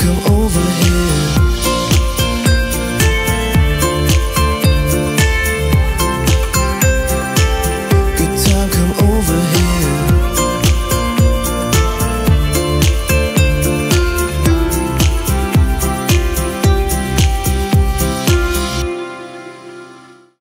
come over here.